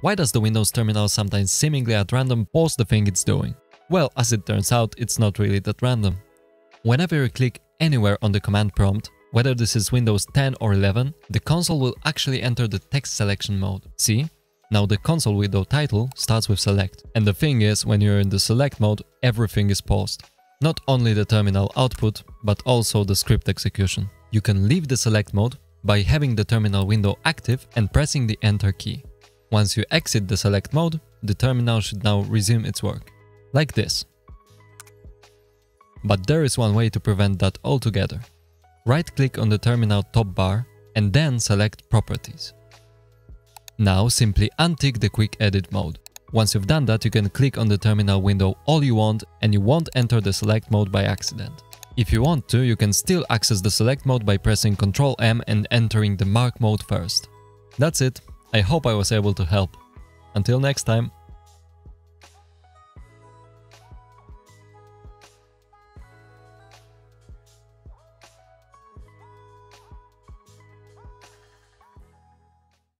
Why does the Windows terminal sometimes seemingly at random pause the thing it's doing? Well, as it turns out, it's not really that random. Whenever you click anywhere on the command prompt, whether this is Windows 10 or 11, the console will actually enter the text selection mode. See? Now the console window title starts with select. And the thing is, when you're in the select mode, everything is paused. Not only the terminal output, but also the script execution. You can leave the select mode by having the terminal window active and pressing the enter key. Once you exit the select mode, the terminal should now resume its work. Like this. But there is one way to prevent that altogether. Right click on the terminal top bar and then select properties. Now simply untick the quick edit mode. Once you've done that, you can click on the terminal window all you want and you won't enter the select mode by accident. If you want to, you can still access the select mode by pressing Ctrl M and entering the mark mode first. That's it. I hope I was able to help. Until next time.